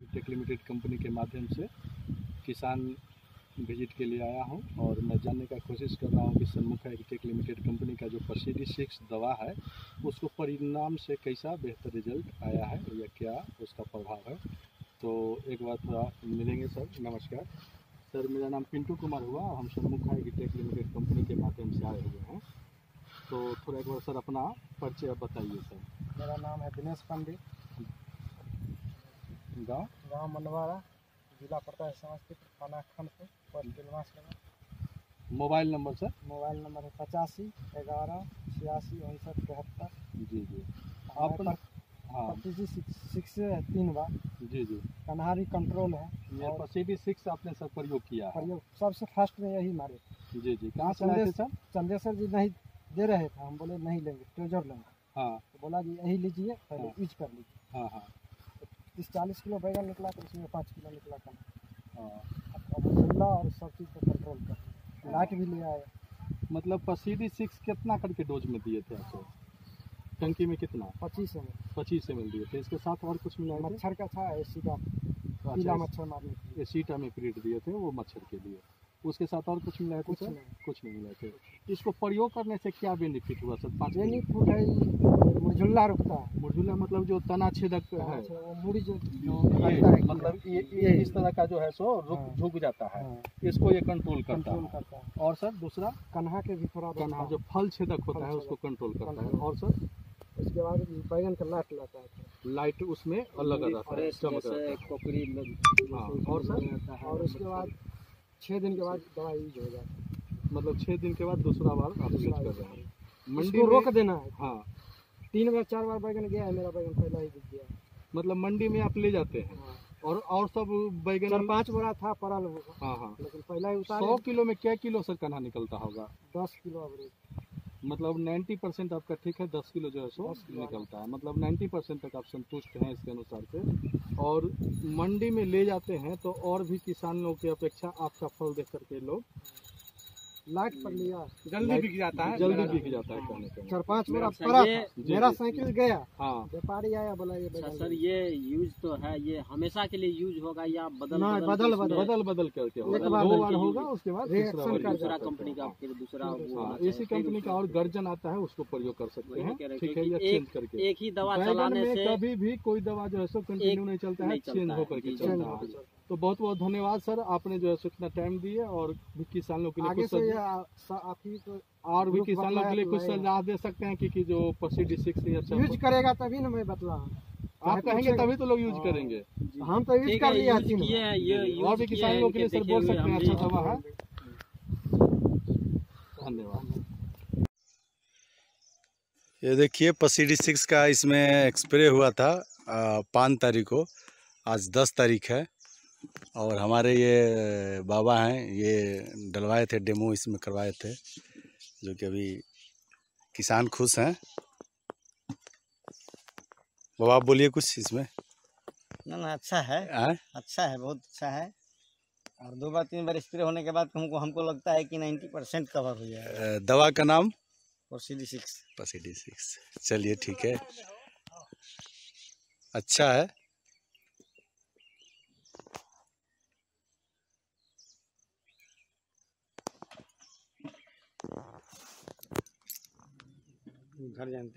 Take limited company के माध्यम से किसान विज़िट के लिए आया हूँ और मैं जानने का कोशिश कर रहा हूँ कि सन्मुखा एग्टेक लिमिटेड कंपनी का जो प्रसिडी सिक्स दवा है, उसको परिणाम से कैसा बेहतर रिज़ल्ट आया है या क्या उसका प्रभाव है? तो एक बार थोड़ा मिलेंगे सर। नमस्कार। सर, मेरा नाम पिंटू कुमार हुआ। हम सन्मुखा एग्टेक लिमिटेड कंपनी के माध्यम से आए हुए हैं। तो थोड़ा एक बार सर अपना परिचय बताइए सर। मेरा नाम है दिनेश पंडित गाँव? गाँव मनवाड़ा जिला पड़ता है समस्तीपुर थाना Khanpur post Dilwas mobile number sir? Mobile number है पचासी ग्यारह छियासी उनसठ तिहत्तर। जी जी। आप हाँ। सिक्स से तीन बार। जी जी। कन्हारी कंट्रोल है। और सी डी सिक्स आपने सर प्रयोग किया प्रयोग सबसे फ़र्स्ट में यही मारे। जी जी। कहाँ से लाए सर? चंदेश्वर जी नहीं दे रहे थे हम बोले नहीं लेंगे ट्रेजर लेंगे। हाँ। तो बोला जी यही लीजिए पहले हाँ। यूज़ कर लीजिए। हाँ हाँ। तीस चालीस किलो बैगन निकला तो उसमें पाँच किलो निकला कम हाँ। अब और सब चीज़ को कंट्रोल कर। लाइट भी ले आए। मतलब पसीदी सिक्स कितना करके डोज में दिए थे आपको टंकी में कितना? पच्चीस में। पच्चीस एम दिए थे। इसके साथ और कुछ मिला मच्छर का था एसी का। पीला मच्छर मारने के लिए। ये सीटा में पीरियड दिए थे वो मच्छर के लिए। उसके साथ और कुछ मिला थे कुछ नहीं कुछ नहीं मिला थे इसको प्रयोग करने से क्या बेनिफिट हुआ सर? पाँच है मुरझुल्ला रुकता है। मुरझुला मतलब जो तना छेदक है मुड़ी जो जो ये मतलब ये, ये इस तरह का जो है सो रुक हाँ। झुक जाता है। हाँ, इसको ये कंट्रोल करता है। और सर दूसरा? कन्हा के भी थोड़ा कन्हा जो फल छेदक होता है उसको कंट्रोल करता है। और सर? उसके बाद बैगन का लाट लाता है। लाइट उसमें अलग है चमक रहता है। हाँ, और सर? और उसके बाद? छः दिन के बाद दवा यूज़ हो जाता है। मतलब छः दिन के बाद दूसरा बार आप यूज़ कर रहे हैं। मंडी रोक देना है। हाँ। तीन बार चार बार बैगन गया है मेरा बैगन पहला ही बिक गया मतलब मंडी में आप ले जाते हैं। हाँ। और और सब बैगन चार पाँच बोरा था पड़ा लोगों हाँ हाँ। लेकिन पहला ही उतार। सौ किलो में क्या किलो सर कन्हा निकलता होगा? दस किलो एवरेज मतलब 90 परसेंट आपका ठीक है 10 किलो जो है सो निकलता है। मतलब 90 परसेंट तक आप संतुष्ट हैं इसके अनुसार से। और मंडी में ले जाते हैं तो और भी किसान लोगों की अपेक्षा आपका फल देख करके लोग लाइट पर लिया। जल्दी बिक जाता है। जल्दी बिक जाता है चार पाँच बोरा अच्छा, पड़ा। मेरा साइकिल गया। हाँ। व्यापारी आया बोला ये अच्छा सर ये यूज़ तो है ये हमेशा के लिए यूज़ होगा या बदल बदल- इसमें बदल बदल करके होगा। एक बार दो बार होगा उसके बाद दूसरा कंपनी का फिर दूसरा हाँ, वो हाँ होना इसी कंपनी का और गर्जन आता है उसको प्रयोग कर सकते हैं। ठीक है या चेंज एक, करके। एक ही दवा चलाने से कभी भी कोई दवा जो है सो कंटिन्यू नहीं चलता है चेंज होकर के चलता है। तो बहुत बहुत धन्यवाद सर। आपने जो है सो इतना टाइम दिए और भी किसानों के लिए आगे कुछ आप ही और भी किसानों के लिए तो कुछ। सलाह दे सकते हैं कि, कि जो प्रसिद्ध सिक्स अच्छा यूज़ करेगा तभी ना मैं बतला आप कहेंगे तभी तो लोग यूज़ हाँ। करेंगे। हम तो यूज़ कर लिया। हैं और भी किसान लोग के लिए सर बोल सकते हैं अच्छा दवा है। धन्यवाद। ये देखिए पसीडी सिक्स का इसमें एक्सप्रे हुआ था पाँच तारीख को। आज दस तारीख है। और हमारे ये बाबा हैं ये डलवाए थे डेमो इसमें करवाए थे जो कि अभी किसान खुश हैं। बाबा आप बोलिए कुछ इसमें। ना ना अच्छा है। आए? अच्छा है बहुत अच्छा है। और दो बार तीन बार स्प्रे होने के बाद हमको हमको लगता है कि नाइन्टी परसेंट कवर हो जाएगा। दवा का नाम? और सिक्स पसीडी सिक्स चलिए ठीक है। अच्छा है। घर जानते